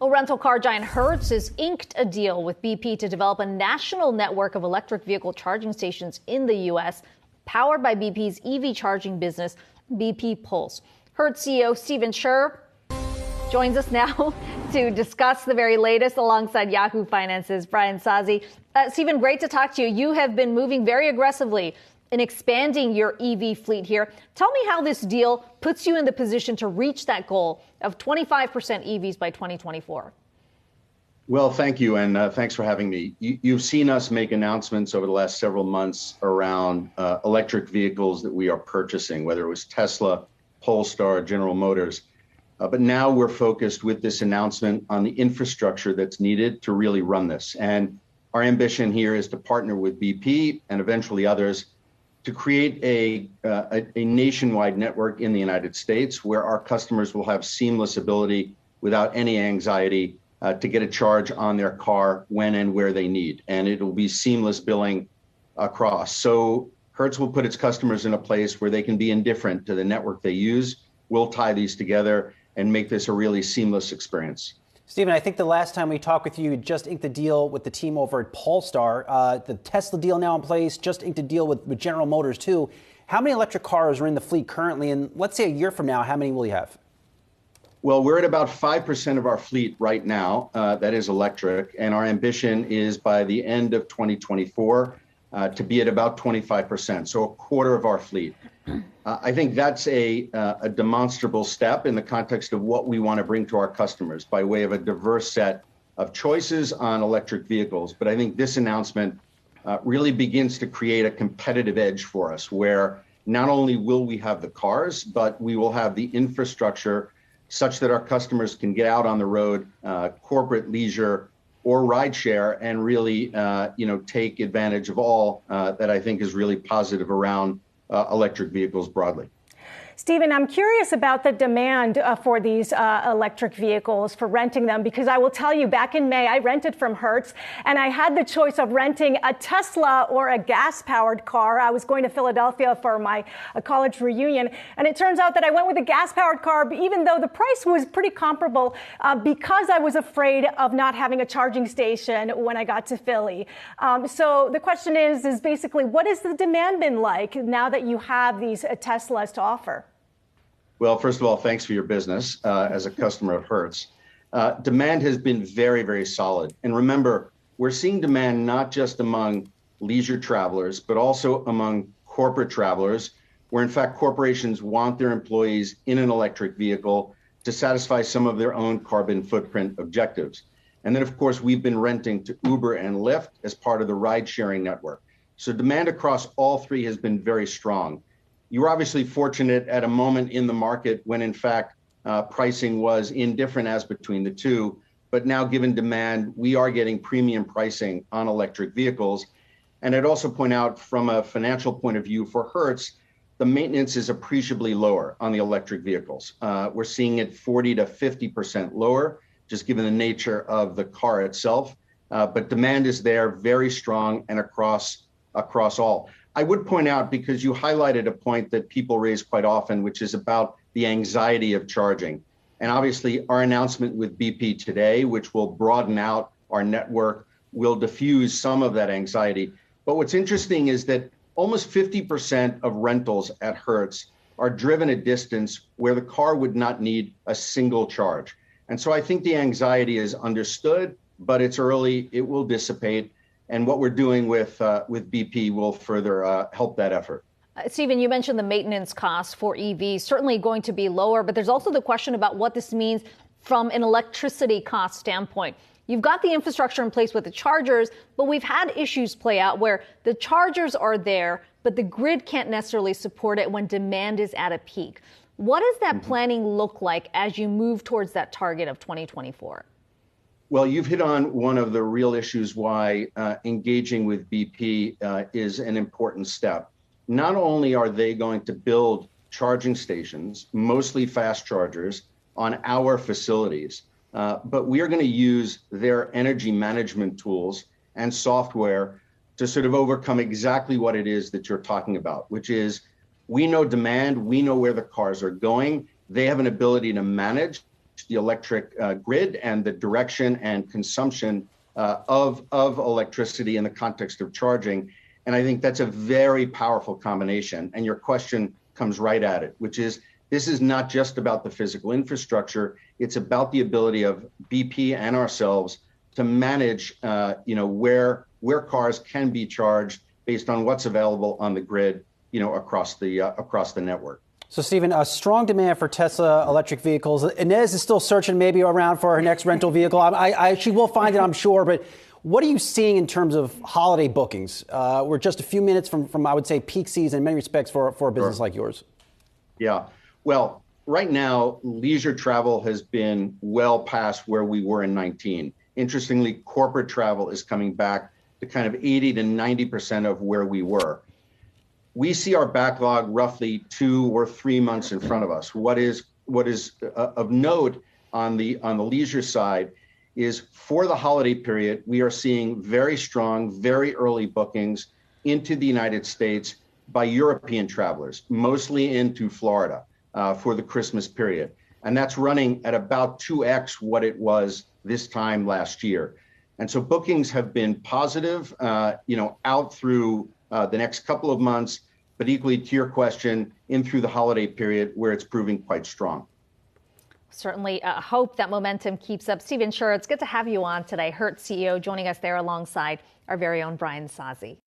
Well, rental car giant Hertz has inked a deal with BP to develop a national network of electric vehicle charging stations in the U.S., powered by BP's EV charging business, BP Pulse. Hertz CEO Stephen Scherr joins us now to discuss the very latest alongside Yahoo Finance's Brian Sozzi. Uh, Stephen, great to talk to you. You have been moving very aggressively in expanding your EV fleet here. Tell me how this deal puts you in the position to reach that goal of 25% EVs by 2024. Well, thank you, and uh, thanks for having me. You, have seen us make announcements over the last several months around uh, electric vehicles that we are purchasing, whether it was Tesla, Polestar, General Motors. Uh, but now we're focused with this announcement on the infrastructure that's needed to really run this. And our ambition here is to partner with BP and eventually others to create a, uh, a, nationwide network in the United States where our customers will have seamless ability without any anxiety uh, to get a charge on their car when and where they need. And it'll be seamless billing across. So Hertz will put its customers in a place where they can be indifferent to the network they use. We'll tie these together and make this a really seamless experience. Stephen, I think the last time we talked with you, you just inked the deal with the team over at Polestar. Uh, the Tesla deal now in place, just inked a deal with, with General Motors too. How many electric cars are in the fleet currently? And let's say a year from now, how many will you have? Well, we're at about 5% of our fleet right now uh, that is electric. And our ambition is by the end of 2024 uh, to be at about 25%, so a quarter of our fleet. Uh, I think that's a, uh, a demonstrable step in the context of what we want to bring to our customers by way of a diverse set of choices on electric vehicles. But I think this announcement uh, really begins to create a competitive edge for us where not only will we have the cars, but we will have the infrastructure such that our customers can get out on the road, uh, corporate leisure, or rideshare, and really, uh, you know, take advantage of all that I think is really positive around Uh, electric vehicles broadly. Stephen, I'm curious about the demand uh, for these uh, electric vehicles, for renting them, because I will tell you, back in May, I rented from Hertz, and I had the choice of renting a Tesla or a gas powered car. I was going to Philadelphia for my uh, college reunion, and it turns out that I went with a gas powered car, even though the price was pretty comparable, uh, because I was afraid of not having a charging station when I got to Philly. Um, so the question is, is basically, what has the demand been like now that you have these uh, Teslas to offer? Well, first of all, thanks for your business uh, as a customer of Hertz. Uh, demand has been very, very solid. And remember, we're seeing demand not just among leisure travelers, but also among corporate travelers, where in fact corporations want their employees in an electric vehicle to satisfy some of their own carbon footprint objectives. And then, of course, we've been renting to Uber and Lyft as part of the ride sharing network. So demand across all three has been very strong you were obviously fortunate at a moment in the market when, in fact, uh, pricing was indifferent as between the two. But now, given demand, we are getting premium pricing on electric vehicles. And I'd also point out from a financial point of view for Hertz, the maintenance is appreciably lower on the electric vehicles. Uh, we're seeing it 40 to 50% lower, just given the nature of the car itself. Uh, but demand is there, very strong, and across across all. I would point out because you highlighted a point that people raise quite often, which is about the anxiety of charging. And obviously, our announcement with BP today, which will broaden out our network, will diffuse some of that anxiety. But what's interesting is that almost 50% of rentals at Hertz are driven a distance where the car would not need a single charge. And so I think the anxiety is understood, but it's early, it will dissipate and what we're doing with uh, with BP will further uh, help that effort. Uh, Stephen, you mentioned the maintenance costs for EVs certainly going to be lower, but there's also the question about what this means from an electricity cost standpoint. You've got the infrastructure in place with the chargers, but we've had issues play out where the chargers are there, but the grid can't necessarily support it when demand is at a peak. What does that mm-hmm. planning look like as you move towards that target of 2024? Well, you've hit on one of the real issues why uh, engaging with BP uh, is an important step. Not only are they going to build charging stations, mostly fast chargers, on our facilities, uh, but we are going to use their energy management tools and software to sort of overcome exactly what it is that you're talking about, which is we know demand, we know where the cars are going, they have an ability to manage the electric uh, grid and the direction and consumption uh, of, of electricity in the context of charging. And I think that's a very powerful combination. And your question comes right at it, which is this is not just about the physical infrastructure, it's about the ability of BP and ourselves to manage uh, you know, where, where cars can be charged based on what's available on the grid you know, across, the, uh, across the network. So, Stephen, a strong demand for Tesla electric vehicles. Ines is still searching maybe around for her next rental vehicle. I, I, she will find it, I'm sure. But what are you seeing in terms of holiday bookings? Uh, we're just a few minutes from, from, I would say, peak season in many respects for, for a business sure. like yours. Yeah. Well, right now, leisure travel has been well past where we were in 19. Interestingly, corporate travel is coming back to kind of 80 to 90% of where we were we see our backlog roughly two or three months in front of us. What is what is uh, of note on the on the leisure side is for the holiday period, we are seeing very strong, very early bookings into the United States by European travelers, mostly into Florida uh, for the Christmas period. And that's running at about 2x what it was this time last year. And so bookings have been positive, uh, you know, out through uh, the next couple of months but equally to your question, in through the holiday period where it's proving quite strong. Certainly uh, hope that momentum keeps up. Stephen Scherr, it's good to have you on today. Hertz CEO joining us there alongside our very own Brian Sozzi.